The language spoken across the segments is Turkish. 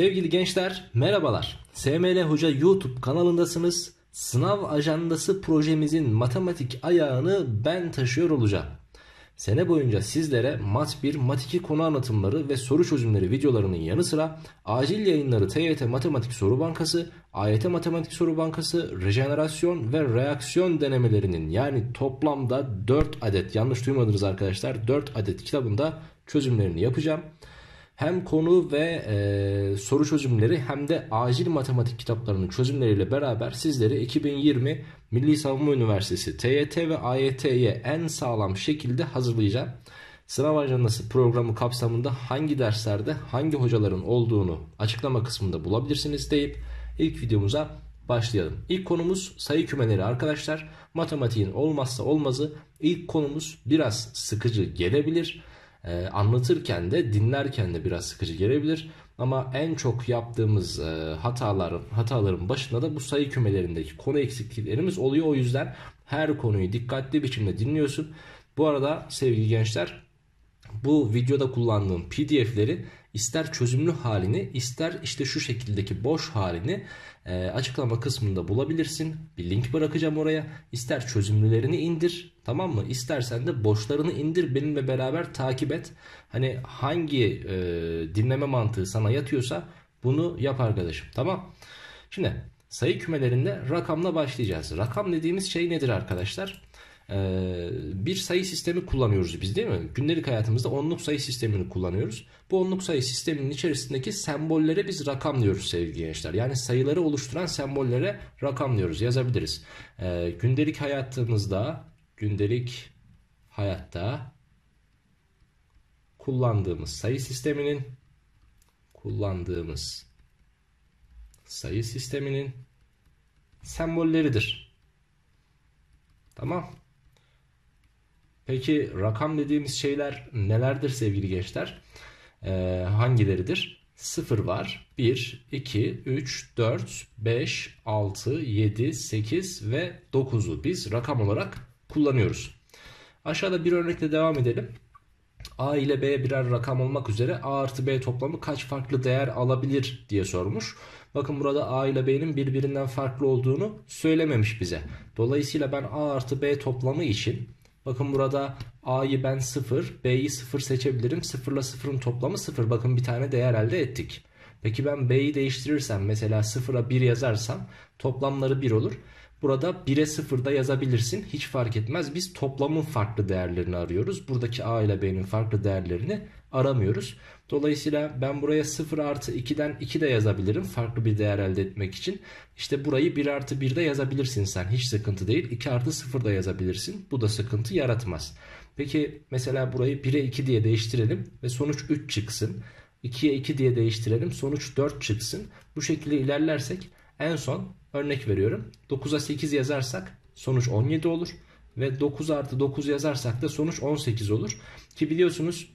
Sevgili gençler merhabalar. SML Hoca YouTube kanalındasınız. Sınav ajandası projemizin matematik ayağını ben taşıyor olacağım. Sene boyunca sizlere Mat 1, Mat 2 konu anlatımları ve soru çözümleri videolarının yanı sıra acil yayınları TYT Matematik Soru Bankası, AYT Matematik Soru Bankası, rejenerasyon ve reaksiyon denemelerinin yani toplamda 4 adet yanlış duymadınız arkadaşlar 4 adet kitabında çözümlerini yapacağım. Hem konu ve e, soru çözümleri hem de acil matematik kitaplarının çözümleriyle beraber sizleri 2020 Milli Savunma Üniversitesi TYT ve AYT'ye en sağlam şekilde hazırlayacağım. Sınav ajandası programı kapsamında hangi derslerde hangi hocaların olduğunu açıklama kısmında bulabilirsiniz deyip ilk videomuza başlayalım. İlk konumuz sayı kümeleri arkadaşlar. Matematiğin olmazsa olmazı. İlk konumuz biraz sıkıcı gelebilir e, anlatırken de dinlerken de biraz sıkıcı gelebilir. Ama en çok yaptığımız e, hataların hataların başında da bu sayı kümelerindeki konu eksikliklerimiz oluyor. O yüzden her konuyu dikkatli biçimde dinliyorsun. Bu arada sevgili gençler bu videoda kullandığım pdf'leri ister çözümlü halini ister işte şu şekildeki boş halini e, açıklama kısmında bulabilirsin. Bir link bırakacağım oraya. İster çözümlülerini indir tamam mı? İstersen de boşlarını indir benimle beraber takip et. Hani hangi e, dinleme mantığı sana yatıyorsa bunu yap arkadaşım tamam. Şimdi sayı kümelerinde rakamla başlayacağız. Rakam dediğimiz şey nedir arkadaşlar? Ee, bir sayı sistemi kullanıyoruz biz değil mi? Gündelik hayatımızda onluk sayı sistemini kullanıyoruz. Bu onluk sayı sisteminin içerisindeki sembollere biz rakam diyoruz sevgili gençler. Yani sayıları oluşturan sembollere rakam diyoruz yazabiliriz. Ee, gündelik hayatımızda gündelik hayatta kullandığımız sayı sisteminin kullandığımız sayı sisteminin sembolleridir. Tamam. Peki rakam dediğimiz şeyler nelerdir sevgili gençler? Ee, hangileridir? 0 var. 1, 2, 3, 4, 5, 6, 7, 8 ve 9'u biz rakam olarak kullanıyoruz. Aşağıda bir örnekle devam edelim. A ile B birer rakam olmak üzere A artı B toplamı kaç farklı değer alabilir diye sormuş. Bakın burada A ile B'nin birbirinden farklı olduğunu söylememiş bize. Dolayısıyla ben A artı B toplamı için Bakın burada A'yı ben 0, B'yi 0 seçebilirim. 0 ile 0'ın toplamı 0. Bakın bir tane değer elde ettik. Peki ben B'yi değiştirirsem mesela 0'a 1 yazarsam toplamları 1 olur. Burada 1'e 0'da yazabilirsin. Hiç fark etmez. Biz toplamın farklı değerlerini arıyoruz. Buradaki A ile B'nin farklı değerlerini aramıyoruz. Dolayısıyla ben buraya 0 artı 2'den 2 de yazabilirim. Farklı bir değer elde etmek için. İşte burayı 1 artı 1'de yazabilirsin sen. Hiç sıkıntı değil. 2 artı 0 da yazabilirsin. Bu da sıkıntı yaratmaz. Peki mesela burayı 1'e 2 diye değiştirelim ve sonuç 3 çıksın. 2'ye 2 diye değiştirelim sonuç 4 çıksın. Bu şekilde ilerlersek en son örnek veriyorum 9'a 8 yazarsak sonuç 17 olur. Ve 9 artı 9 yazarsak da sonuç 18 olur. Ki biliyorsunuz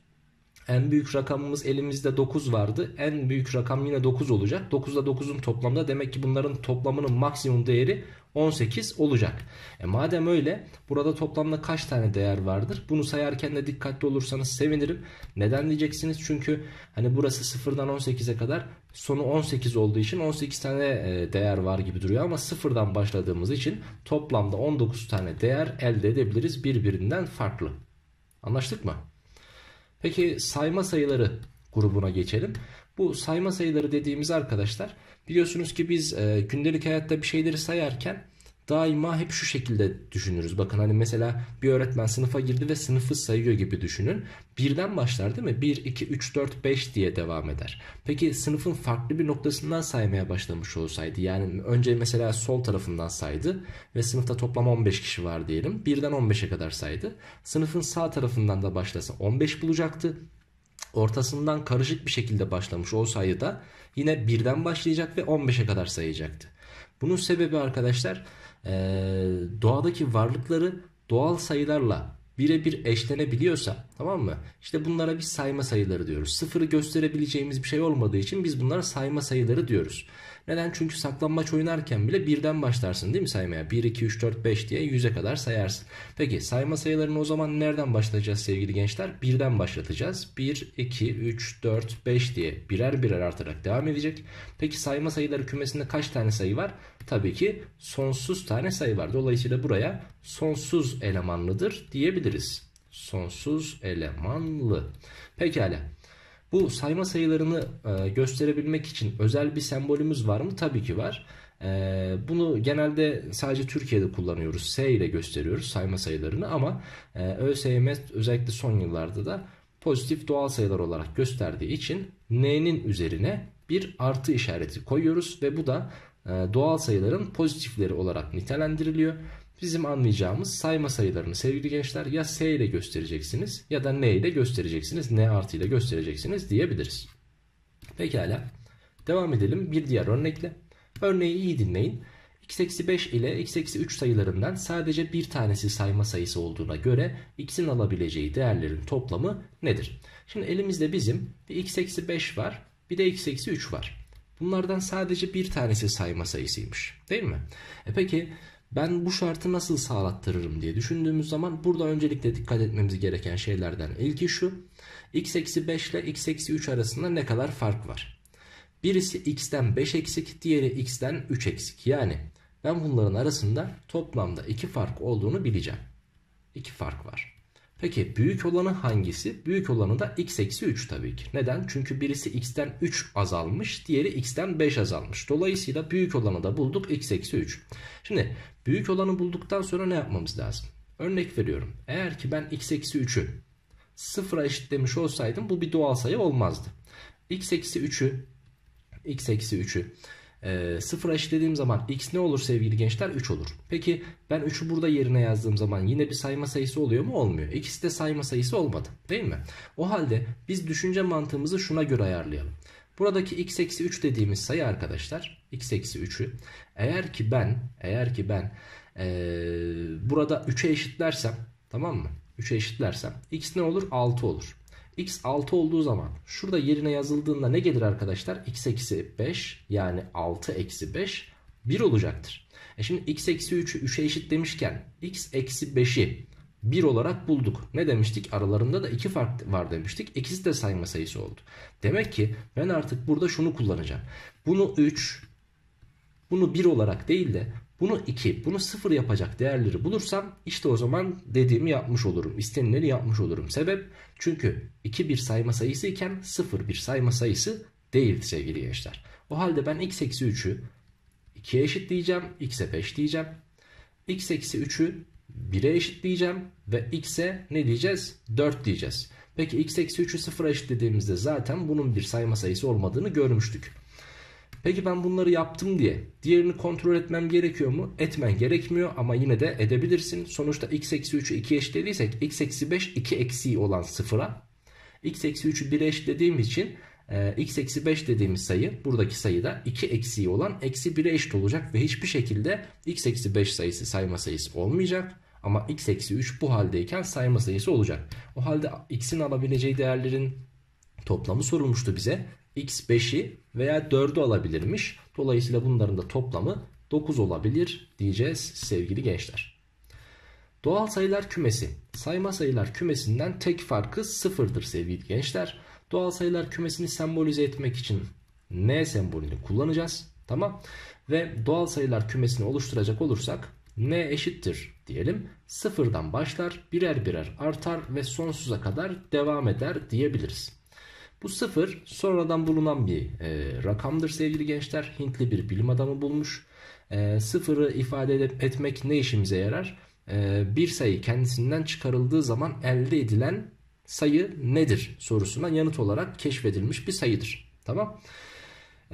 en büyük rakamımız elimizde 9 vardı. En büyük rakam yine 9 olacak. 9 ile 9'un toplamda demek ki bunların toplamının maksimum değeri 18 olacak. E madem öyle burada toplamda kaç tane değer vardır? Bunu sayarken de dikkatli olursanız sevinirim. Neden diyeceksiniz? Çünkü hani burası 0'dan 18'e kadar sonu 18 olduğu için 18 tane e, değer var gibi duruyor ama sıfırdan başladığımız için toplamda 19 tane değer elde edebiliriz birbirinden farklı. Anlaştık mı? Peki sayma sayıları grubuna geçelim. Bu sayma sayıları dediğimiz arkadaşlar biliyorsunuz ki biz e, gündelik hayatta bir şeyleri sayarken daima hep şu şekilde düşünürüz. Bakın hani mesela bir öğretmen sınıfa girdi ve sınıfı sayıyor gibi düşünün. Birden başlar değil mi? 1, 2, 3, 4, 5 diye devam eder. Peki sınıfın farklı bir noktasından saymaya başlamış olsaydı yani önce mesela sol tarafından saydı ve sınıfta toplam 15 kişi var diyelim. Birden 15'e kadar saydı. Sınıfın sağ tarafından da başlasa 15 bulacaktı ortasından karışık bir şekilde başlamış olsaydı da yine birden başlayacak ve 15'e kadar sayacaktı. Bunun sebebi arkadaşlar e, doğadaki varlıkları doğal sayılarla birebir eşlenebiliyorsa tamam mı? İşte bunlara biz sayma sayıları diyoruz. Sıfırı gösterebileceğimiz bir şey olmadığı için biz bunlara sayma sayıları diyoruz. Neden? Çünkü saklambaç oynarken bile birden başlarsın değil mi saymaya? 1, 2, 3, 4, 5 diye 100'e kadar sayarsın. Peki sayma sayılarını o zaman nereden başlayacağız sevgili gençler? Birden başlatacağız. 1, 2, 3, 4, 5 diye birer birer artarak devam edecek. Peki sayma sayıları kümesinde kaç tane sayı var? Tabii ki sonsuz tane sayı var. Dolayısıyla buraya sonsuz elemanlıdır diyebiliriz. Sonsuz elemanlı. Pekala. Bu sayma sayılarını e, gösterebilmek için özel bir sembolümüz var mı? Tabii ki var. E, bunu genelde sadece Türkiye'de kullanıyoruz. S ile gösteriyoruz sayma sayılarını ama e, ÖSYM özellikle son yıllarda da pozitif doğal sayılar olarak gösterdiği için n'nin üzerine bir artı işareti koyuyoruz ve bu da doğal sayıların pozitifleri olarak nitelendiriliyor. Bizim anlayacağımız sayma sayılarını sevgili gençler ya S ile göstereceksiniz ya da N ile göstereceksiniz. N artı ile göstereceksiniz diyebiliriz. Pekala. Devam edelim bir diğer örnekle. Örneği iyi dinleyin. x eksi 5 ile x eksi 3 sayılarından sadece bir tanesi sayma sayısı olduğuna göre x'in alabileceği değerlerin toplamı nedir? Şimdi elimizde bizim bir x eksi 5 var bir de x eksi 3 var. Bunlardan sadece bir tanesi sayma sayısıymış değil mi? E peki ben bu şartı nasıl sağlattırırım diye düşündüğümüz zaman burada öncelikle dikkat etmemiz gereken şeylerden ilki şu. x eksi 5 ile x eksi 3 arasında ne kadar fark var? Birisi x'ten 5 eksik, diğeri x'ten 3 eksik. Yani ben bunların arasında toplamda 2 fark olduğunu bileceğim. 2 fark var. Peki büyük olanı hangisi? Büyük olanı da x eksi 3 tabii ki. Neden? Çünkü birisi x'ten 3 azalmış, diğeri x'ten 5 azalmış. Dolayısıyla büyük olanı da bulduk x eksi 3. Şimdi büyük olanı bulduktan sonra ne yapmamız lazım? Örnek veriyorum. Eğer ki ben x eksi 3'ü sıfıra eşitlemiş olsaydım bu bir doğal sayı olmazdı. x eksi 3'ü x eksi 3'ü e, sıfıra eşitlediğim zaman x ne olur sevgili gençler? 3 olur. Peki ben 3'ü burada yerine yazdığım zaman yine bir sayma sayısı oluyor mu? Olmuyor. İkisi de sayma sayısı olmadı. Değil mi? O halde biz düşünce mantığımızı şuna göre ayarlayalım. Buradaki x eksi 3 dediğimiz sayı arkadaşlar x eksi 3'ü eğer ki ben eğer ki ben e, burada 3'e eşitlersem tamam mı? 3'e eşitlersem x ne olur? 6 olur x 6 olduğu zaman şurada yerine yazıldığında ne gelir arkadaşlar? x eksi 5 yani 6 eksi 5 1 olacaktır. E şimdi x eksi 3'ü 3'e eşit demişken x eksi 5'i 1 olarak bulduk. Ne demiştik? Aralarında da 2 fark var demiştik. İkisi de sayma sayısı oldu. Demek ki ben artık burada şunu kullanacağım. Bunu 3, bunu 1 olarak değil de bunu 2, bunu 0 yapacak değerleri bulursam işte o zaman dediğimi yapmış olurum. İstenileni yapmış olurum. Sebep çünkü 2 bir sayma sayısı iken 0 bir sayma sayısı değil sevgili gençler. O halde ben x eksi 3'ü 2'ye eşitleyeceğim. x'e 5 diyeceğim. x eksi 3'ü 1'e eşitleyeceğim. Ve x'e ne diyeceğiz? 4 diyeceğiz. Peki x eksi 3'ü 0'a eşitlediğimizde zaten bunun bir sayma sayısı olmadığını görmüştük. Peki ben bunları yaptım diye diğerini kontrol etmem gerekiyor mu? Etmen gerekmiyor ama yine de edebilirsin. Sonuçta x eksi 3'ü 2'ye eşitlediysek x eksi 5 2 eksiği olan sıfıra. x eksi 3'ü 1'e eşitlediğim için e, x eksi 5 dediğimiz sayı buradaki sayıda 2 eksiği olan eksi 1'e eşit olacak ve hiçbir şekilde x eksi 5 sayısı sayma sayısı olmayacak. Ama x eksi 3 bu haldeyken sayma sayısı olacak. O halde x'in alabileceği değerlerin toplamı sorulmuştu bize x 5'i veya 4'ü alabilirmiş. Dolayısıyla bunların da toplamı 9 olabilir diyeceğiz sevgili gençler. Doğal sayılar kümesi. Sayma sayılar kümesinden tek farkı sıfırdır sevgili gençler. Doğal sayılar kümesini sembolize etmek için n sembolünü kullanacağız. Tamam. Ve doğal sayılar kümesini oluşturacak olursak n eşittir diyelim. Sıfırdan başlar birer birer artar ve sonsuza kadar devam eder diyebiliriz. Bu sıfır sonradan bulunan bir e, rakamdır sevgili gençler. Hintli bir bilim adamı bulmuş. E, sıfırı ifade etmek ne işimize yarar? E, bir sayı kendisinden çıkarıldığı zaman elde edilen sayı nedir sorusuna yanıt olarak keşfedilmiş bir sayıdır. Tamam.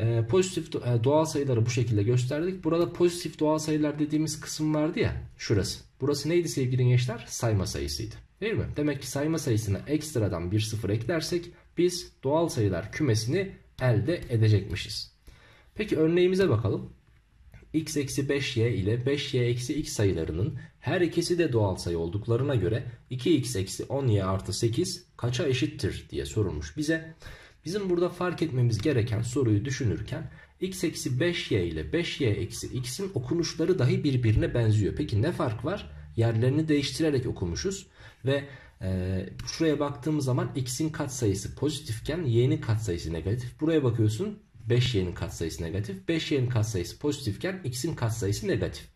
E, pozitif e, doğal sayıları bu şekilde gösterdik. Burada pozitif doğal sayılar dediğimiz kısım vardı ya şurası. Burası neydi sevgili gençler? Sayma sayısıydı. Değil mi? Demek ki sayma sayısına ekstradan bir sıfır eklersek biz doğal sayılar kümesini elde edecekmişiz. Peki örneğimize bakalım. x eksi 5y ile 5y eksi x sayılarının her ikisi de doğal sayı olduklarına göre 2x eksi 10y artı 8 kaça eşittir diye sorulmuş bize. Bizim burada fark etmemiz gereken soruyu düşünürken x eksi 5y ile 5y eksi x'in okunuşları dahi birbirine benziyor. Peki ne fark var? Yerlerini değiştirerek okumuşuz ve e, şuraya baktığımız zaman x'in katsayısı pozitifken y'nin katsayısı negatif. Buraya bakıyorsun 5y'nin katsayısı negatif. 5y'nin katsayısı pozitifken x'in katsayısı negatif.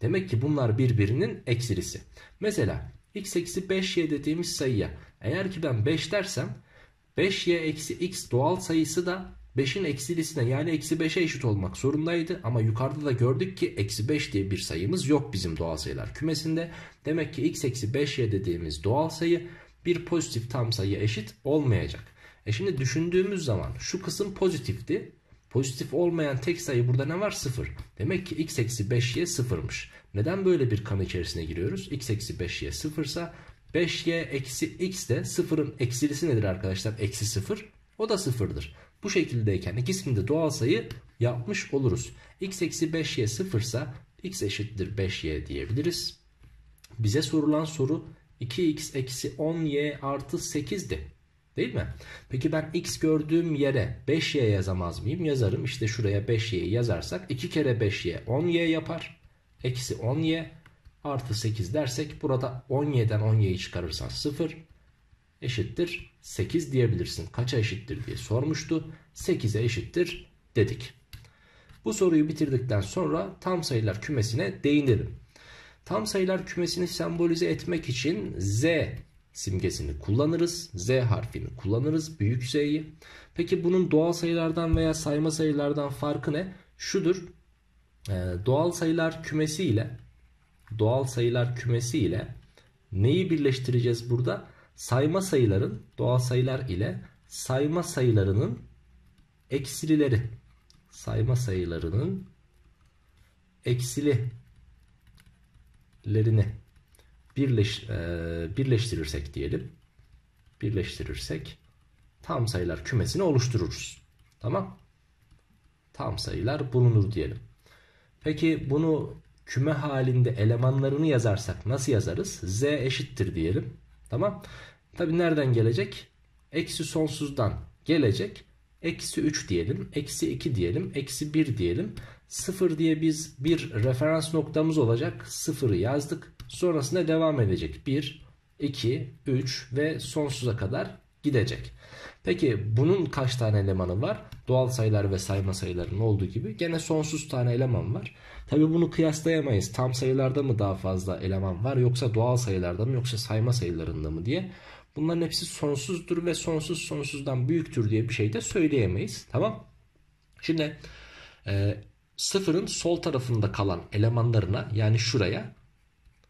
Demek ki bunlar birbirinin eksilisi. Mesela x eksi 5y dediğimiz sayıya eğer ki ben 5 dersem 5y eksi x doğal sayısı da 5'in eksilisine yani eksi 5'e eşit olmak zorundaydı. Ama yukarıda da gördük ki eksi 5 diye bir sayımız yok bizim doğal sayılar kümesinde. Demek ki x eksi 5y dediğimiz doğal sayı bir pozitif tam sayı eşit olmayacak. E şimdi düşündüğümüz zaman şu kısım pozitifti. Pozitif olmayan tek sayı burada ne var? 0. Demek ki x eksi 5y sıfırmış. Neden böyle bir kan içerisine giriyoruz? x eksi 5y sıfırsa 5y eksi x de sıfırın eksilisi nedir arkadaşlar? Eksi 0. O da sıfırdır. Bu şekildeyken ikisini de doğal sayı yapmış oluruz. x eksi 5y sıfırsa x eşittir 5y diyebiliriz. Bize sorulan soru 2x eksi 10y artı 8'di. Değil mi? Peki ben x gördüğüm yere 5y yazamaz mıyım? Yazarım. İşte şuraya 5y'yi yazarsak 2 kere 5y 10y yapar. Eksi 10y artı 8 dersek burada 17'den 17'yi çıkarırsan 0 eşittir 8 diyebilirsin. Kaça eşittir diye sormuştu. 8'e eşittir dedik. Bu soruyu bitirdikten sonra tam sayılar kümesine değinelim. Tam sayılar kümesini sembolize etmek için z simgesini kullanırız. Z harfini kullanırız. Büyük Z'yi. Peki bunun doğal sayılardan veya sayma sayılardan farkı ne? Şudur. Ee, doğal sayılar kümesi ile doğal sayılar kümesi ile neyi birleştireceğiz burada? Sayma sayıların doğal sayılar ile sayma sayılarının eksilileri. Sayma sayılarının eksililerini birleş, e, birleştirirsek diyelim. Birleştirirsek tam sayılar kümesini oluştururuz. Tamam. Tam sayılar bulunur diyelim. Peki bunu küme halinde elemanlarını yazarsak nasıl yazarız? Z eşittir diyelim. Tamam. Tabi nereden gelecek? Eksi sonsuzdan gelecek. Eksi 3 diyelim. Eksi 2 diyelim. Eksi 1 diyelim. 0 diye biz bir referans noktamız olacak. 0'ı yazdık. Sonrasında devam edecek. 1, 2, 3 ve sonsuza kadar gidecek. Peki bunun kaç tane elemanı var? Doğal sayılar ve sayma sayıların olduğu gibi gene sonsuz tane eleman var. Tabi bunu kıyaslayamayız. Tam sayılarda mı daha fazla eleman var yoksa doğal sayılarda mı yoksa sayma sayılarında mı diye. Bunların hepsi sonsuzdur ve sonsuz sonsuzdan büyüktür diye bir şey de söyleyemeyiz. Tamam. Şimdi e, sıfırın sol tarafında kalan elemanlarına yani şuraya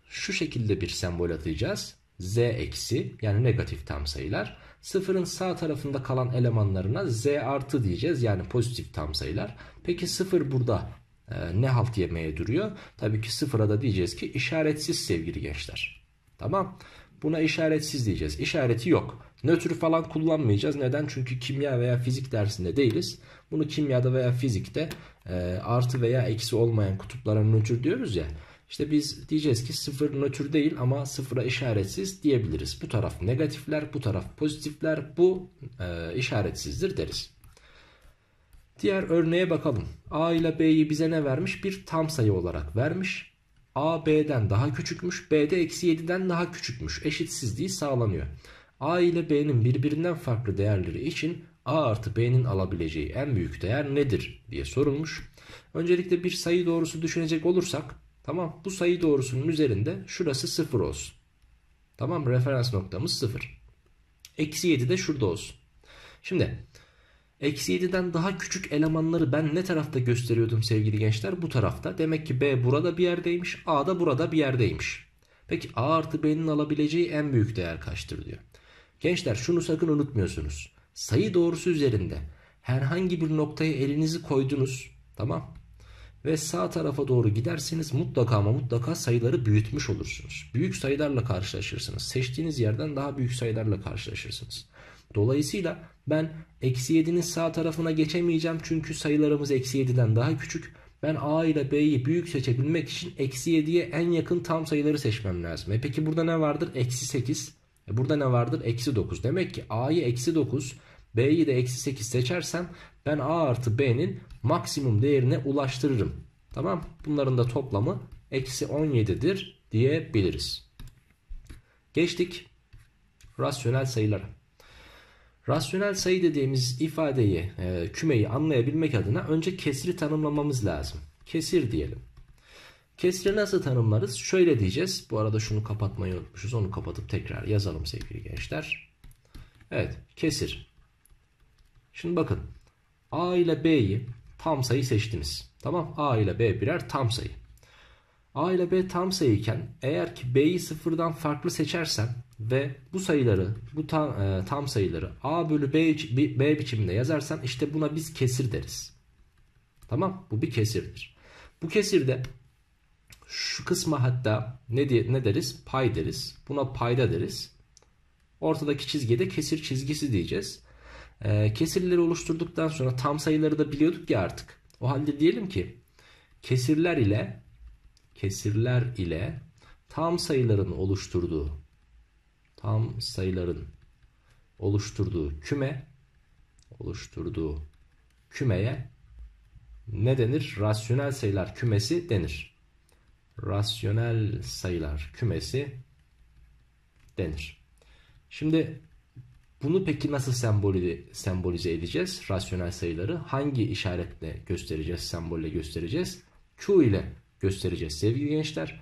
şu şekilde bir sembol atacağız. Z eksi yani negatif tam sayılar. Sıfırın sağ tarafında kalan elemanlarına z artı diyeceğiz. Yani pozitif tam sayılar. Peki sıfır burada e, ne halt yemeye duruyor? Tabii ki sıfıra da diyeceğiz ki işaretsiz sevgili gençler. Tamam. Buna işaretsiz diyeceğiz. İşareti yok. Nötr falan kullanmayacağız. Neden? Çünkü kimya veya fizik dersinde değiliz. Bunu kimyada veya fizikte e, artı veya eksi olmayan kutuplara nötr diyoruz ya. İşte biz diyeceğiz ki sıfır nötr değil ama sıfıra işaretsiz diyebiliriz. Bu taraf negatifler, bu taraf pozitifler, bu e, işaretsizdir deriz. Diğer örneğe bakalım. A ile B'yi bize ne vermiş? Bir tam sayı olarak vermiş. A B'den daha küçükmüş. B de eksi 7'den daha küçükmüş. Eşitsizliği sağlanıyor. A ile B'nin birbirinden farklı değerleri için A artı B'nin alabileceği en büyük değer nedir diye sorulmuş. Öncelikle bir sayı doğrusu düşünecek olursak Tamam bu sayı doğrusunun üzerinde şurası 0 olsun. Tamam referans noktamız 0. Eksi 7 de şurada olsun. Şimdi eksi 7'den daha küçük elemanları ben ne tarafta gösteriyordum sevgili gençler? Bu tarafta. Demek ki B burada bir yerdeymiş. A da burada bir yerdeymiş. Peki A artı B'nin alabileceği en büyük değer kaçtır diyor. Gençler şunu sakın unutmuyorsunuz. Sayı doğrusu üzerinde herhangi bir noktaya elinizi koydunuz. Tamam ve sağ tarafa doğru giderseniz mutlaka ama mutlaka sayıları büyütmüş olursunuz. Büyük sayılarla karşılaşırsınız. Seçtiğiniz yerden daha büyük sayılarla karşılaşırsınız. Dolayısıyla ben eksi 7'nin sağ tarafına geçemeyeceğim çünkü sayılarımız eksi 7'den daha küçük. Ben A ile B'yi büyük seçebilmek için eksi 7'ye en yakın tam sayıları seçmem lazım. E peki burada ne vardır? Eksi 8. E burada ne vardır? Eksi 9. Demek ki A'yı eksi 9, B'yi de eksi 8 seçersem ben A artı B'nin maksimum değerine ulaştırırım. Tamam bunların da toplamı eksi 17'dir diyebiliriz. Geçtik rasyonel sayılara. Rasyonel sayı dediğimiz ifadeyi, e, kümeyi anlayabilmek adına önce kesri tanımlamamız lazım. Kesir diyelim. Kesri nasıl tanımlarız? Şöyle diyeceğiz. Bu arada şunu kapatmayı unutmuşuz. Onu kapatıp tekrar yazalım sevgili gençler. Evet, kesir. Şimdi bakın. A ile B'yi tam sayı seçtiniz. Tamam? A ile B birer tam sayı. A ile B tam sayıyken eğer ki B'yi sıfırdan farklı seçersem ve bu sayıları bu tam, e, tam sayıları A bölü B, B biçiminde yazarsam işte buna biz kesir deriz. Tamam bu bir kesirdir. Bu kesirde şu kısma hatta ne, diye, ne deriz? Pay deriz. Buna payda deriz. Ortadaki çizgiye de kesir çizgisi diyeceğiz. E, kesirleri oluşturduktan sonra tam sayıları da biliyorduk ya artık. O halde diyelim ki kesirler ile kesirler ile tam sayıların oluşturduğu tam sayıların oluşturduğu küme oluşturduğu kümeye ne denir? Rasyonel sayılar kümesi denir. Rasyonel sayılar kümesi denir. Şimdi bunu peki nasıl sembolize, sembolize edeceğiz? Rasyonel sayıları hangi işaretle göstereceğiz, sembolle göstereceğiz? Q ile göstereceğiz sevgili gençler.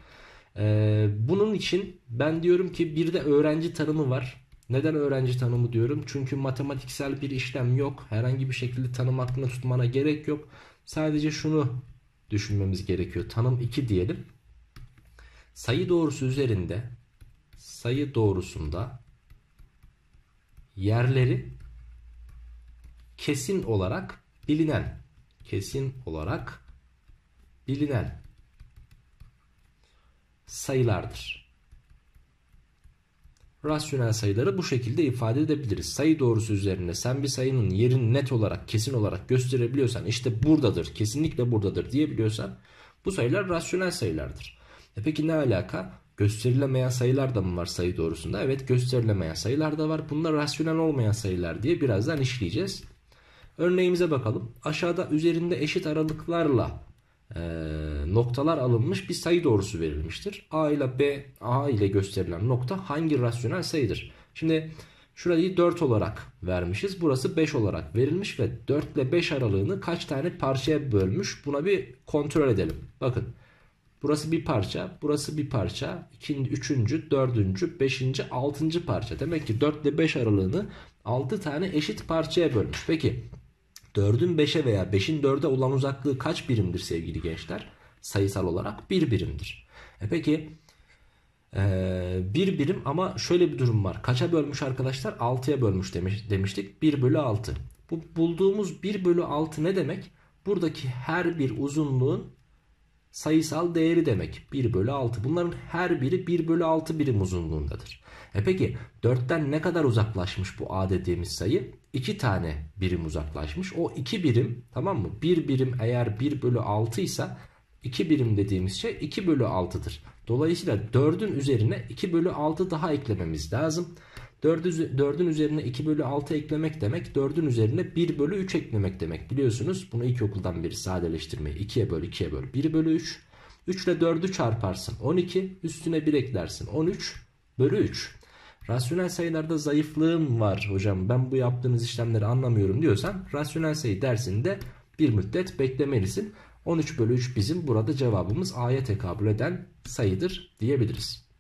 Ee, bunun için ben diyorum ki bir de öğrenci tanımı var. Neden öğrenci tanımı diyorum? Çünkü matematiksel bir işlem yok. Herhangi bir şekilde tanım aklına tutmana gerek yok. Sadece şunu düşünmemiz gerekiyor. Tanım 2 diyelim. Sayı doğrusu üzerinde sayı doğrusunda yerleri kesin olarak bilinen kesin olarak bilinen sayılardır. Rasyonel sayıları bu şekilde ifade edebiliriz. Sayı doğrusu üzerinde sen bir sayının yerini net olarak, kesin olarak gösterebiliyorsan, işte buradadır, kesinlikle buradadır diyebiliyorsan bu sayılar rasyonel sayılardır. E peki ne alaka? Gösterilemeyen sayılar da mı var sayı doğrusunda? Evet gösterilemeyen sayılar da var. Bunlar rasyonel olmayan sayılar diye birazdan işleyeceğiz. Örneğimize bakalım. Aşağıda üzerinde eşit aralıklarla e, noktalar alınmış bir sayı doğrusu verilmiştir. A ile B, A ile gösterilen nokta hangi rasyonel sayıdır? Şimdi şurayı 4 olarak vermişiz. Burası 5 olarak verilmiş ve 4 ile 5 aralığını kaç tane parçaya bölmüş? Buna bir kontrol edelim. Bakın. Burası bir parça, burası bir parça, ikinci, üçüncü, dördüncü, beşinci, altıncı parça. Demek ki 4 ile 5 aralığını 6 tane eşit parçaya bölmüş. Peki 4'ün 5'e veya 5'in 4'e olan uzaklığı kaç birimdir sevgili gençler? Sayısal olarak 1 birimdir. E peki ee, bir birim ama şöyle bir durum var. Kaça bölmüş arkadaşlar? 6'ya bölmüş demiş, demiştik. 1 bölü 6. Bu bulduğumuz 1 bölü 6 ne demek? Buradaki her bir uzunluğun sayısal değeri demek. 1 bölü 6. Bunların her biri 1 bölü 6 birim uzunluğundadır. E peki 4'ten ne kadar uzaklaşmış bu A dediğimiz sayı? 2 tane birim uzaklaşmış. O 2 birim tamam mı? 1 birim eğer 1 bölü 6 ise 2 birim dediğimiz şey 2 bölü 6'dır. Dolayısıyla 4'ün üzerine 2 bölü 6 daha eklememiz lazım. 4'ün üzerine 2 bölü 6 eklemek demek 4'ün üzerine 1 bölü 3 eklemek demek. Biliyorsunuz bunu ilkokuldan beri sadeleştirmeyi 2'ye böl 2'ye böl 1 bölü 3. 3 ile 4'ü çarparsın 12 üstüne 1 eklersin 13 bölü 3. Rasyonel sayılarda zayıflığım var hocam ben bu yaptığınız işlemleri anlamıyorum diyorsan rasyonel sayı dersinde bir müddet beklemelisin. 13 bölü 3 bizim burada cevabımız A'ya tekabül eden sayıdır diyebiliriz.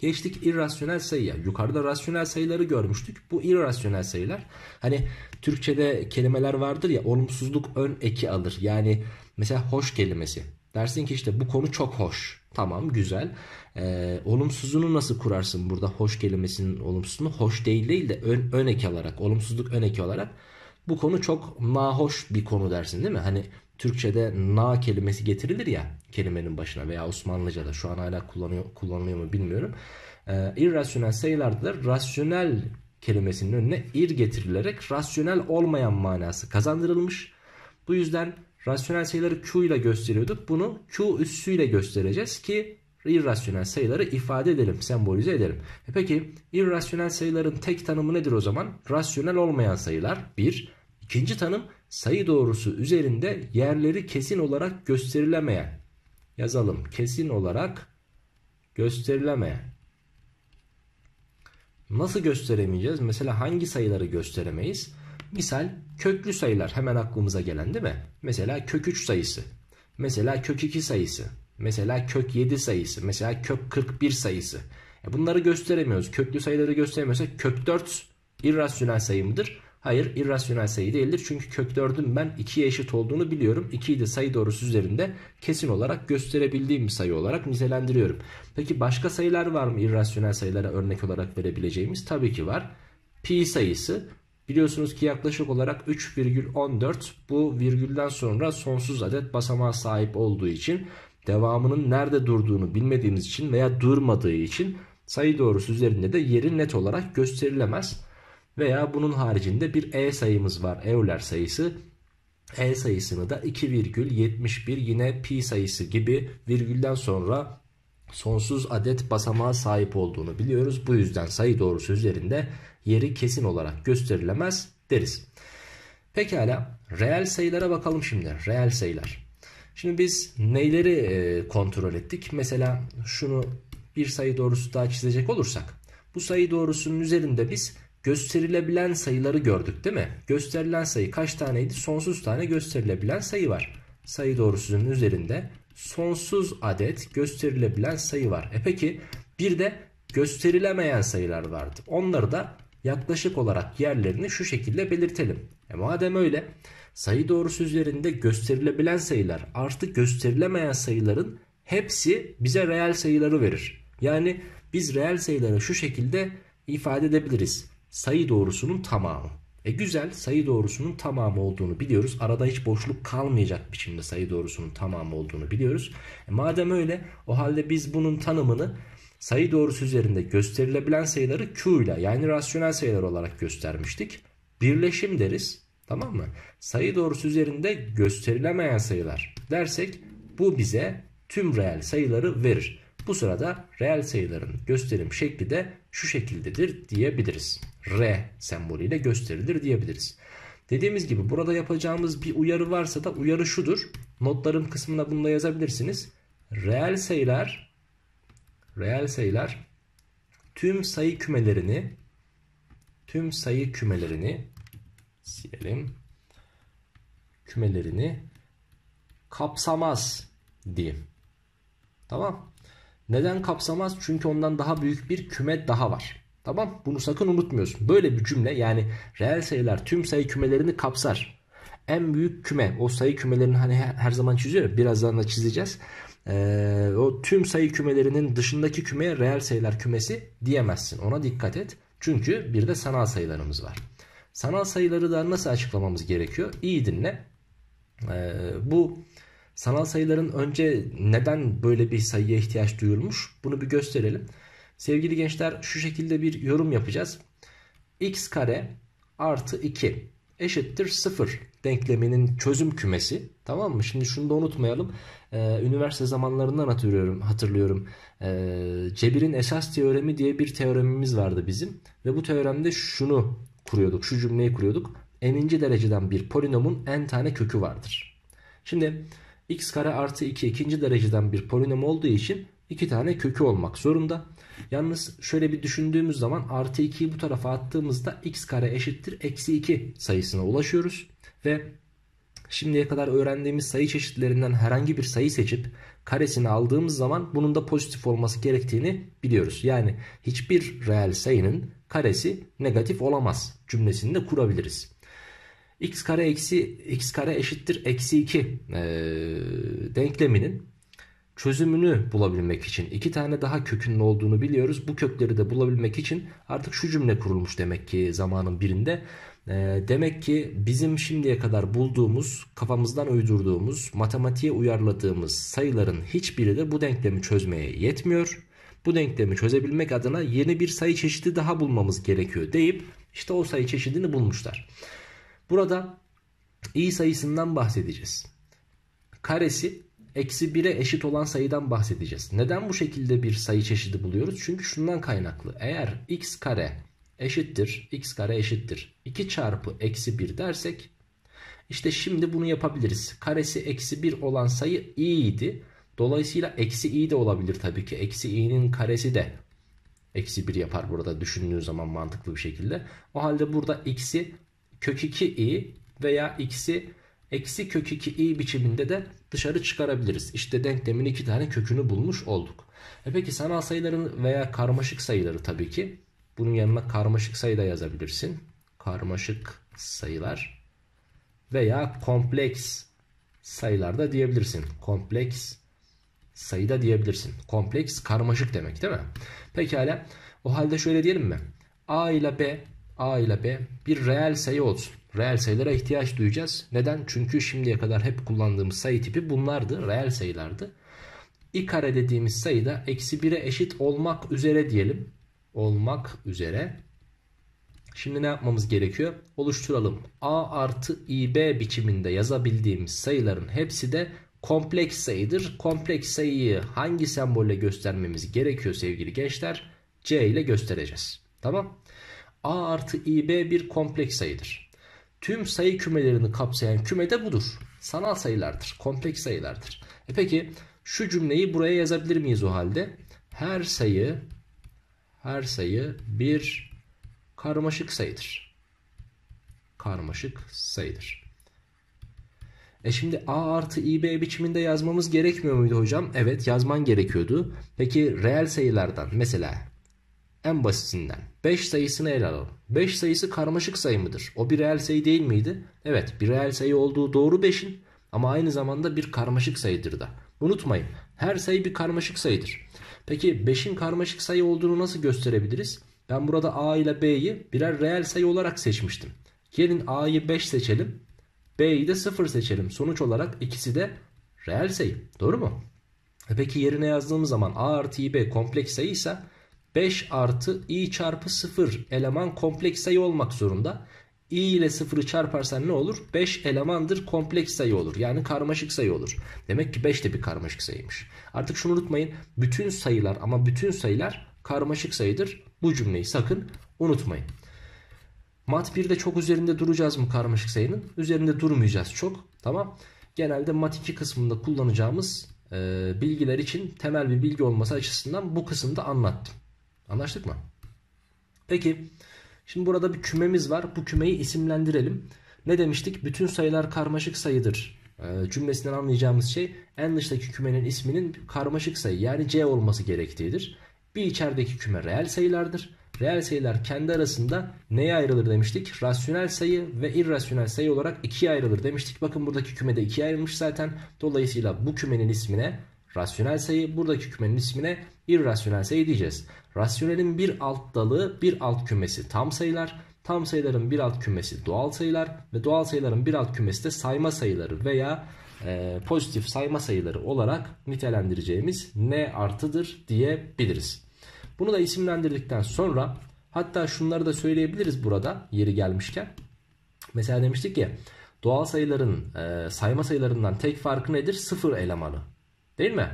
Geçtik irrasyonel sayıya. Yukarıda rasyonel sayıları görmüştük. Bu irrasyonel sayılar. Hani Türkçe'de kelimeler vardır ya olumsuzluk ön eki alır. Yani mesela hoş kelimesi. Dersin ki işte bu konu çok hoş. Tamam güzel. Ee, olumsuzunu nasıl kurarsın burada hoş kelimesinin olumsuzunu? Hoş değil değil de ön, ön eki alarak olumsuzluk ön eki olarak bu konu çok nahoş bir konu dersin değil mi? Hani Türkçe'de na kelimesi getirilir ya kelimenin başına veya Osmanlıca'da şu an hala kullanıyor, kullanılıyor mu bilmiyorum. Ee, irrasyonel sayılarda da rasyonel kelimesinin önüne ir getirilerek rasyonel olmayan manası kazandırılmış. Bu yüzden rasyonel sayıları Q ile gösteriyorduk. Bunu Q üssüyle göstereceğiz ki irrasyonel sayıları ifade edelim, sembolize edelim. E peki irrasyonel sayıların tek tanımı nedir o zaman? Rasyonel olmayan sayılar 1. İkinci tanım sayı doğrusu üzerinde yerleri kesin olarak gösterilemeyen. Yazalım kesin olarak gösterilemeyen. Nasıl gösteremeyeceğiz? Mesela hangi sayıları gösteremeyiz? Misal köklü sayılar hemen aklımıza gelen değil mi? Mesela kök 3 sayısı. Mesela kök 2 sayısı. Mesela kök 7 sayısı. Mesela kök 41 sayısı. E bunları gösteremiyoruz. Köklü sayıları gösteremiyorsak kök 4 irrasyonel sayı mıdır? Hayır irrasyonel sayı değildir. Çünkü kök 4'ün ben 2'ye eşit olduğunu biliyorum. 2'yi de sayı doğrusu üzerinde kesin olarak gösterebildiğim bir sayı olarak nitelendiriyorum. Peki başka sayılar var mı irrasyonel sayılara örnek olarak verebileceğimiz? Tabii ki var. Pi sayısı biliyorsunuz ki yaklaşık olarak 3,14 bu virgülden sonra sonsuz adet basamağa sahip olduğu için devamının nerede durduğunu bilmediğimiz için veya durmadığı için sayı doğrusu üzerinde de yeri net olarak gösterilemez. Veya bunun haricinde bir e sayımız var. Euler sayısı. E sayısını da 2,71 yine pi sayısı gibi virgülden sonra sonsuz adet basamağa sahip olduğunu biliyoruz. Bu yüzden sayı doğrusu üzerinde yeri kesin olarak gösterilemez deriz. Pekala reel sayılara bakalım şimdi. Reel sayılar. Şimdi biz neyleri e, kontrol ettik? Mesela şunu bir sayı doğrusu daha çizecek olursak. Bu sayı doğrusunun üzerinde biz gösterilebilen sayıları gördük değil mi? Gösterilen sayı kaç taneydi? Sonsuz tane gösterilebilen sayı var. Sayı doğrusunun üzerinde sonsuz adet gösterilebilen sayı var. E peki bir de gösterilemeyen sayılar vardı. Onları da yaklaşık olarak yerlerini şu şekilde belirtelim. E madem öyle sayı doğrusu üzerinde gösterilebilen sayılar artı gösterilemeyen sayıların hepsi bize reel sayıları verir. Yani biz reel sayıları şu şekilde ifade edebiliriz sayı doğrusunun tamamı. E güzel sayı doğrusunun tamamı olduğunu biliyoruz. Arada hiç boşluk kalmayacak biçimde sayı doğrusunun tamamı olduğunu biliyoruz. E madem öyle o halde biz bunun tanımını sayı doğrusu üzerinde gösterilebilen sayıları Q ile yani rasyonel sayılar olarak göstermiştik. Birleşim deriz. Tamam mı? Sayı doğrusu üzerinde gösterilemeyen sayılar dersek bu bize tüm reel sayıları verir. Bu sırada reel sayıların gösterim şekli de şu şekildedir diyebiliriz. R sembolüyle gösterilir diyebiliriz. Dediğimiz gibi burada yapacağımız bir uyarı varsa da uyarı şudur. Notlarım kısmına bunu da yazabilirsiniz. Reel sayılar reel sayılar tüm sayı kümelerini tüm sayı kümelerini silelim kümelerini kapsamaz diyeyim. Tamam. Neden kapsamaz? Çünkü ondan daha büyük bir küme daha var. Tamam bunu sakın unutmuyorsun. Böyle bir cümle yani reel sayılar tüm sayı kümelerini kapsar. En büyük küme o sayı kümelerini hani her zaman çiziyor birazdan da çizeceğiz. Ee, o tüm sayı kümelerinin dışındaki kümeye reel sayılar kümesi diyemezsin. Ona dikkat et. Çünkü bir de sanal sayılarımız var. Sanal sayıları da nasıl açıklamamız gerekiyor? İyi dinle. Ee, bu sanal sayıların önce neden böyle bir sayıya ihtiyaç duyulmuş? Bunu bir gösterelim. Sevgili gençler şu şekilde bir yorum yapacağız. x kare artı 2 eşittir 0 denkleminin çözüm kümesi. Tamam mı? Şimdi şunu da unutmayalım. Ee, üniversite zamanlarından hatırlıyorum. hatırlıyorum. Ee, Cebir'in esas teoremi diye bir teoremimiz vardı bizim. Ve bu teoremde şunu kuruyorduk. Şu cümleyi kuruyorduk. N'inci dereceden bir polinomun n tane kökü vardır. Şimdi x kare artı 2 ikinci dereceden bir polinom olduğu için 2 tane kökü olmak zorunda. Yalnız şöyle bir düşündüğümüz zaman artı 2'yi bu tarafa attığımızda x kare eşittir eksi 2 sayısına ulaşıyoruz. Ve şimdiye kadar öğrendiğimiz sayı çeşitlerinden herhangi bir sayı seçip karesini aldığımız zaman bunun da pozitif olması gerektiğini biliyoruz. Yani hiçbir reel sayının karesi negatif olamaz cümlesini de kurabiliriz. x kare eksi x kare eşittir eksi 2 e, denkleminin çözümünü bulabilmek için iki tane daha kökünün olduğunu biliyoruz. Bu kökleri de bulabilmek için artık şu cümle kurulmuş demek ki zamanın birinde. E, demek ki bizim şimdiye kadar bulduğumuz, kafamızdan uydurduğumuz, matematiğe uyarladığımız sayıların hiçbiri de bu denklemi çözmeye yetmiyor. Bu denklemi çözebilmek adına yeni bir sayı çeşidi daha bulmamız gerekiyor deyip işte o sayı çeşidini bulmuşlar. Burada i sayısından bahsedeceğiz. Karesi eksi 1'e eşit olan sayıdan bahsedeceğiz. Neden bu şekilde bir sayı çeşidi buluyoruz? Çünkü şundan kaynaklı. Eğer x kare eşittir, x kare eşittir 2 çarpı eksi 1 dersek işte şimdi bunu yapabiliriz. Karesi eksi 1 olan sayı i idi. Dolayısıyla eksi i de olabilir tabii ki. Eksi i'nin karesi de eksi 1 yapar burada düşündüğün zaman mantıklı bir şekilde. O halde burada x'i kök 2 i veya x'i eksi kök 2 i biçiminde de dışarı çıkarabiliriz. İşte denklemin iki tane kökünü bulmuş olduk. E peki sanal sayıların veya karmaşık sayıları tabii ki. Bunun yanına karmaşık sayı da yazabilirsin. Karmaşık sayılar veya kompleks sayılar da diyebilirsin. Kompleks sayı da diyebilirsin. Kompleks karmaşık demek değil mi? Pekala. O halde şöyle diyelim mi? A ile B A ile B bir reel sayı olsun. Reel sayılara ihtiyaç duyacağız. Neden? Çünkü şimdiye kadar hep kullandığımız sayı tipi bunlardı. Reel sayılardı. i kare dediğimiz sayı da eksi 1'e eşit olmak üzere diyelim. Olmak üzere. Şimdi ne yapmamız gerekiyor? Oluşturalım. A artı ib biçiminde yazabildiğimiz sayıların hepsi de kompleks sayıdır. Kompleks sayıyı hangi sembolle göstermemiz gerekiyor sevgili gençler? C ile göstereceğiz. Tamam. A artı ib bir kompleks sayıdır. Tüm sayı kümelerini kapsayan küme de budur. Sanal sayılardır. Kompleks sayılardır. E peki şu cümleyi buraya yazabilir miyiz o halde? Her sayı her sayı bir karmaşık sayıdır. Karmaşık sayıdır. E şimdi A artı IB biçiminde yazmamız gerekmiyor muydu hocam? Evet yazman gerekiyordu. Peki reel sayılardan mesela en basitinden 5 sayısını ele alalım. 5 sayısı karmaşık sayı mıdır? O bir reel sayı değil miydi? Evet bir reel sayı olduğu doğru 5'in ama aynı zamanda bir karmaşık sayıdır da. Unutmayın her sayı bir karmaşık sayıdır. Peki 5'in karmaşık sayı olduğunu nasıl gösterebiliriz? Ben burada A ile B'yi birer reel sayı olarak seçmiştim. Gelin A'yı 5 seçelim. B'yi de 0 seçelim. Sonuç olarak ikisi de reel sayı. Doğru mu? E peki yerine yazdığımız zaman A artı B kompleks sayıysa 5 artı i çarpı 0 eleman kompleks sayı olmak zorunda. i ile 0'ı çarparsan ne olur? 5 elemandır kompleks sayı olur. Yani karmaşık sayı olur. Demek ki 5 de bir karmaşık sayıymış. Artık şunu unutmayın. Bütün sayılar ama bütün sayılar karmaşık sayıdır. Bu cümleyi sakın unutmayın. Mat 1'de çok üzerinde duracağız mı karmaşık sayının? Üzerinde durmayacağız çok. Tamam. Genelde mat 2 kısmında kullanacağımız e, bilgiler için temel bir bilgi olması açısından bu kısımda anlattım. Anlaştık mı? Peki. Şimdi burada bir kümemiz var. Bu kümeyi isimlendirelim. Ne demiştik? Bütün sayılar karmaşık sayıdır. E, cümlesinden anlayacağımız şey en dıştaki kümenin isminin karmaşık sayı yani C olması gerektiğidir. Bir içerideki küme reel sayılardır. Reel sayılar kendi arasında neye ayrılır demiştik? Rasyonel sayı ve irrasyonel sayı olarak ikiye ayrılır demiştik. Bakın buradaki kümede ikiye ayrılmış zaten. Dolayısıyla bu kümenin ismine rasyonel sayı, buradaki kümenin ismine irrasyonel sayı diyeceğiz. Rasyonelin bir alt dalı, bir alt kümesi tam sayılar. Tam sayıların bir alt kümesi doğal sayılar ve doğal sayıların bir alt kümesi de sayma sayıları veya e, pozitif sayma sayıları olarak nitelendireceğimiz n artıdır diyebiliriz. Bunu da isimlendirdikten sonra hatta şunları da söyleyebiliriz burada yeri gelmişken. Mesela demiştik ya doğal sayıların e, sayma sayılarından tek farkı nedir? Sıfır elemanı. Değil mi?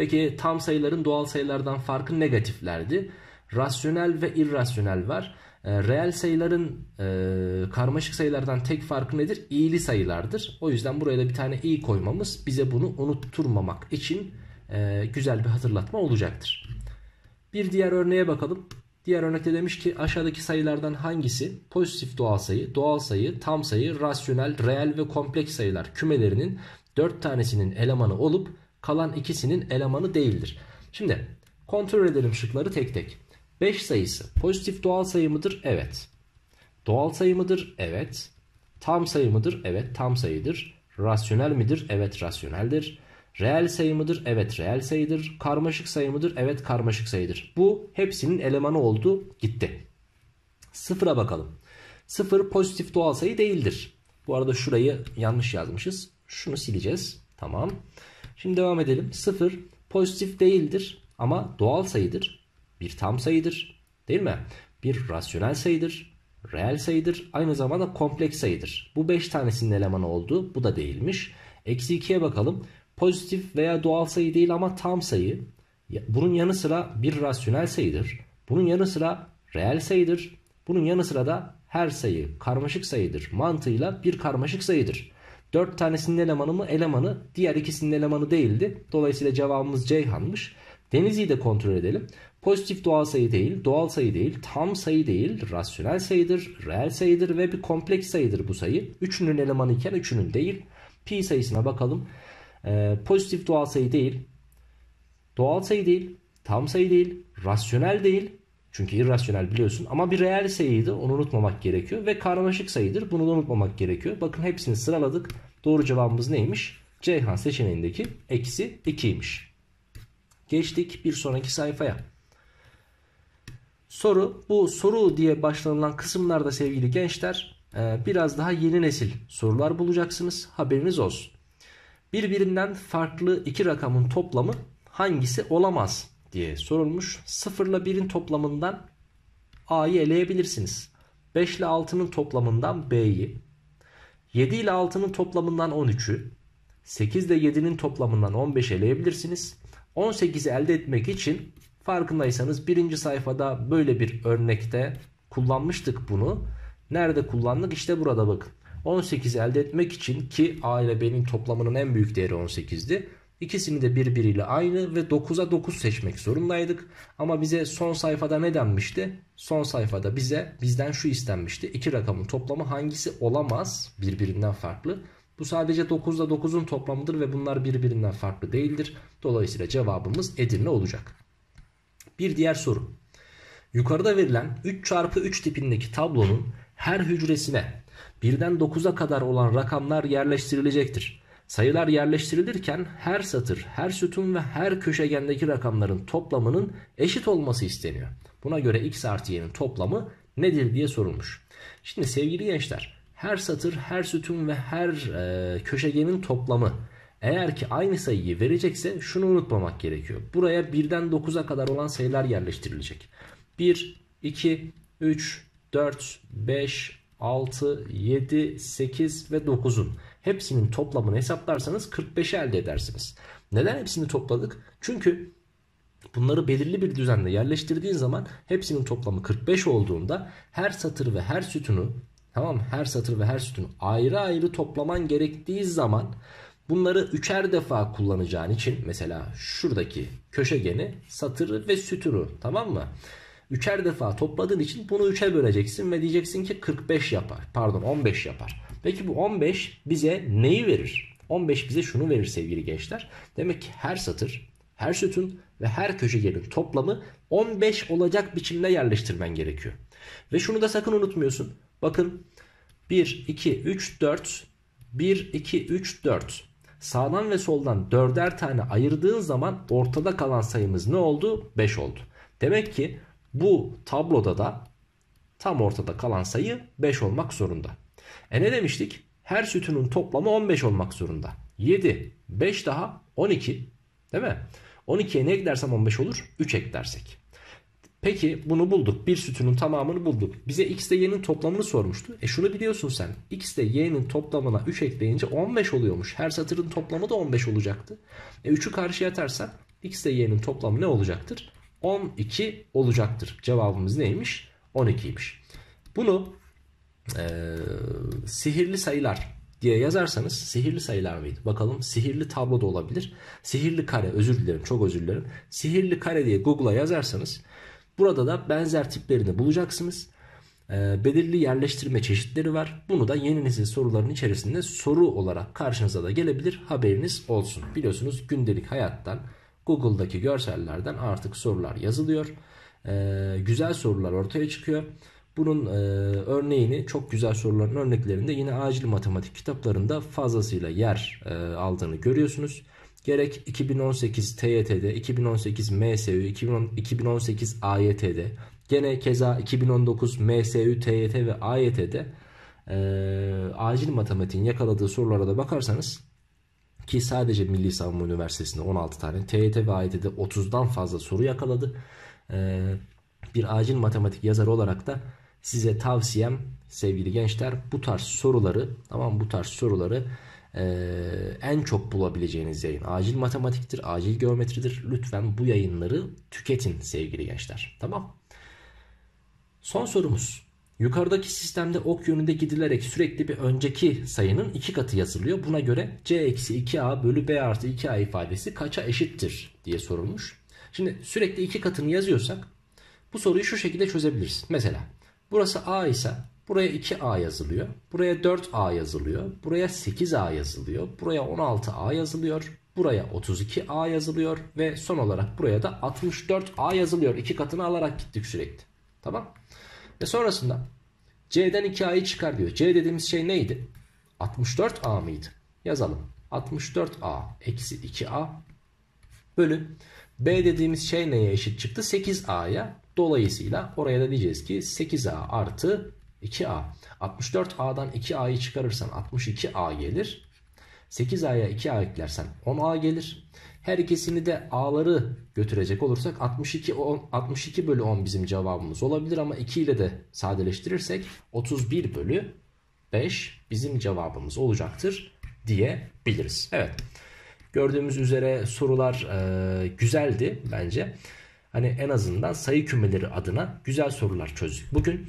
Peki tam sayıların doğal sayılardan farkı negatiflerdi. Rasyonel ve irrasyonel var. E, reel sayıların e, karmaşık sayılardan tek farkı nedir? İyili sayılardır. O yüzden buraya da bir tane i koymamız bize bunu unutturmamak için e, güzel bir hatırlatma olacaktır. Bir diğer örneğe bakalım. Diğer örnekte demiş ki aşağıdaki sayılardan hangisi pozitif doğal sayı, doğal sayı, tam sayı, rasyonel, reel ve kompleks sayılar kümelerinin 4 tanesinin elemanı olup kalan ikisinin elemanı değildir. Şimdi kontrol edelim şıkları tek tek. 5 sayısı pozitif doğal sayı mıdır? Evet. Doğal sayı mıdır? Evet. Tam sayı mıdır? Evet tam sayıdır. Rasyonel midir? Evet rasyoneldir. Reel sayı mıdır? Evet reel sayıdır. Karmaşık sayı mıdır? Evet karmaşık sayıdır. Bu hepsinin elemanı oldu gitti. Sıfıra bakalım. Sıfır pozitif doğal sayı değildir. Bu arada şurayı yanlış yazmışız. Şunu sileceğiz. Tamam. Şimdi devam edelim. Sıfır pozitif değildir ama doğal sayıdır. Bir tam sayıdır. Değil mi? Bir rasyonel sayıdır. Reel sayıdır. Aynı zamanda kompleks sayıdır. Bu 5 tanesinin elemanı oldu. Bu da değilmiş. Eksi 2'ye bakalım pozitif veya doğal sayı değil ama tam sayı. Bunun yanı sıra bir rasyonel sayıdır. Bunun yanı sıra reel sayıdır. Bunun yanı sıra da her sayı karmaşık sayıdır mantığıyla bir karmaşık sayıdır. 4 tanesinin elemanı mı? Elemanı. Diğer ikisinin elemanı değildi. Dolayısıyla cevabımız Ceyhan'mış. Denizli'yi de kontrol edelim. Pozitif doğal sayı değil, doğal sayı değil, tam sayı değil, rasyonel sayıdır, reel sayıdır ve bir kompleks sayıdır bu sayı. Üçünün elemanı iken üçünün değil. Pi sayısına bakalım. Ee, pozitif doğal sayı değil, doğal sayı değil, tam sayı değil, rasyonel değil. Çünkü irrasyonel biliyorsun ama bir reel sayıydı onu unutmamak gerekiyor ve karmaşık sayıdır bunu da unutmamak gerekiyor. Bakın hepsini sıraladık. Doğru cevabımız neymiş? Ceyhan seçeneğindeki eksi 2'ymiş. Geçtik bir sonraki sayfaya. Soru bu soru diye başlanılan kısımlarda sevgili gençler e, biraz daha yeni nesil sorular bulacaksınız. Haberiniz olsun. Birbirinden farklı iki rakamın toplamı hangisi olamaz diye sorulmuş. 0 ile 1'in toplamından A'yı eleyebilirsiniz. 5 ile 6'nın toplamından B'yi, 7 ile 6'nın toplamından 13'ü, 8 ile 7'nin toplamından 15 eleyebilirsiniz. 18'i elde etmek için farkındaysanız birinci sayfada böyle bir örnekte kullanmıştık bunu. Nerede kullandık? İşte burada bakın. 18'i elde etmek için ki A ile B'nin toplamının en büyük değeri 18'di. İkisini de birbiriyle aynı ve 9'a 9 seçmek zorundaydık. Ama bize son sayfada ne denmişti? Son sayfada bize bizden şu istenmişti. İki rakamın toplamı hangisi olamaz birbirinden farklı? Bu sadece 9 ile 9'un toplamıdır ve bunlar birbirinden farklı değildir. Dolayısıyla cevabımız Edirne olacak. Bir diğer soru. Yukarıda verilen 3 çarpı 3 tipindeki tablonun her hücresine birden 9'a kadar olan rakamlar yerleştirilecektir. Sayılar yerleştirilirken her satır, her sütun ve her köşegendeki rakamların toplamının eşit olması isteniyor. Buna göre x artı y'nin toplamı nedir diye sorulmuş. Şimdi sevgili gençler her satır, her sütun ve her e, köşegenin toplamı eğer ki aynı sayıyı verecekse şunu unutmamak gerekiyor. Buraya 1'den 9'a kadar olan sayılar yerleştirilecek. 1, 2, 3, 4, 5, 6, 7, 8 ve 9'un hepsinin toplamını hesaplarsanız 45'i elde edersiniz. Neden hepsini topladık? Çünkü bunları belirli bir düzende yerleştirdiğin zaman hepsinin toplamı 45 olduğunda her satır ve her sütunu tamam her satır ve her sütunu ayrı ayrı toplaman gerektiği zaman bunları üçer defa kullanacağın için mesela şuradaki köşegeni satırı ve sütunu tamam mı? Üçer defa topladığın için bunu üçe böleceksin ve diyeceksin ki 45 yapar. Pardon 15 yapar. Peki bu 15 bize neyi verir? 15 bize şunu verir sevgili gençler. Demek ki her satır, her sütun ve her köşegenin toplamı 15 olacak biçimde yerleştirmen gerekiyor. Ve şunu da sakın unutmuyorsun. Bakın 1, 2, 3, 4, 1, 2, 3, 4. Sağdan ve soldan dörder tane ayırdığın zaman ortada kalan sayımız ne oldu? 5 oldu. Demek ki bu tabloda da tam ortada kalan sayı 5 olmak zorunda. E ne demiştik? Her sütunun toplamı 15 olmak zorunda. 7, 5 daha 12 değil mi? 12'ye ne eklersem 15 olur? 3 eklersek. Peki bunu bulduk. Bir sütunun tamamını bulduk. Bize x ile y'nin toplamını sormuştu. E şunu biliyorsun sen. x ile y'nin toplamına 3 ekleyince 15 oluyormuş. Her satırın toplamı da 15 olacaktı. E 3'ü karşıya atarsan x ile y'nin toplamı ne olacaktır? 12 olacaktır. Cevabımız neymiş? 12'ymiş. Bunu e, sihirli sayılar diye yazarsanız sihirli sayılar mıydı? Bakalım sihirli tablo da olabilir. Sihirli kare özür dilerim çok özür dilerim. Sihirli kare diye Google'a yazarsanız burada da benzer tiplerini bulacaksınız. E, belirli yerleştirme çeşitleri var. Bunu da yeni nesil soruların içerisinde soru olarak karşınıza da gelebilir. Haberiniz olsun. Biliyorsunuz gündelik hayattan Google'daki görsellerden artık sorular yazılıyor. E, güzel sorular ortaya çıkıyor. Bunun e, örneğini çok güzel soruların örneklerinde yine acil matematik kitaplarında fazlasıyla yer e, aldığını görüyorsunuz. Gerek 2018 TYT'de, 2018 MSÜ, 2018 AYT'de, gene keza 2019 MSÜ, TYT ve AYT'de e, acil matematiğin yakaladığı sorulara da bakarsanız ki sadece Milli Savunma Üniversitesi'nde 16 tane, TYT ve AYT'de 30'dan fazla soru yakaladı. E, bir acil matematik yazarı olarak da size tavsiyem sevgili gençler bu tarz soruları tamam bu tarz soruları e, en çok bulabileceğiniz yayın acil matematiktir, acil geometridir. Lütfen bu yayınları tüketin sevgili gençler. Tamam. Son sorumuz. Yukarıdaki sistemde ok yönünde gidilerek sürekli bir önceki sayının iki katı yazılıyor. Buna göre c eksi 2a bölü b artı 2a ifadesi kaça eşittir diye sorulmuş. Şimdi sürekli iki katını yazıyorsak bu soruyu şu şekilde çözebiliriz. Mesela burası a ise buraya 2a yazılıyor. Buraya 4a yazılıyor. Buraya 8a yazılıyor. Buraya 16a yazılıyor. Buraya 32a yazılıyor. Ve son olarak buraya da 64a yazılıyor. İki katını alarak gittik sürekli. Tamam. Ve sonrasında C'den 2A'yı çıkar diyor. C dediğimiz şey neydi? 64A mıydı? Yazalım. 64A eksi 2A bölü B dediğimiz şey neye eşit çıktı? 8A'ya. Dolayısıyla oraya da diyeceğiz ki 8A artı 2A. 64A'dan 2A'yı çıkarırsan 62A gelir. 8A'ya 2A eklersen 10A gelir. Her ikisini de A'ları götürecek olursak 62, 10, 62 bölü 10 bizim cevabımız olabilir ama 2 ile de sadeleştirirsek 31 bölü 5 bizim cevabımız olacaktır diyebiliriz. Evet gördüğümüz üzere sorular e, güzeldi bence. Hani en azından sayı kümeleri adına güzel sorular çözdük. Bugün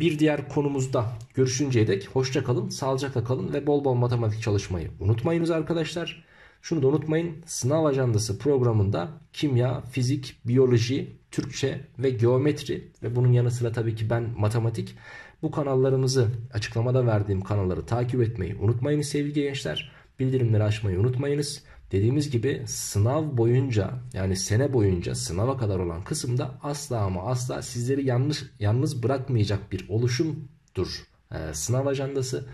bir diğer konumuzda görüşünceye dek hoşça kalın, sağlıcakla kalın ve bol bol matematik çalışmayı unutmayınız arkadaşlar. Şunu da unutmayın sınav ajandası programında kimya, fizik, biyoloji, Türkçe ve geometri ve bunun yanı sıra tabii ki ben matematik bu kanallarımızı açıklamada verdiğim kanalları takip etmeyi unutmayınız sevgili gençler. Bildirimleri açmayı unutmayınız. Dediğimiz gibi sınav boyunca yani sene boyunca sınava kadar olan kısımda asla ama asla sizleri yanlış yalnız bırakmayacak bir oluşumdur ee, sınav ajandası.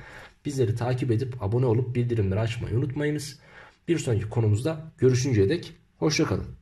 Bizleri takip edip abone olup bildirimleri açmayı unutmayınız. Bir sonraki konumuzda görüşünceye dek hoşçakalın.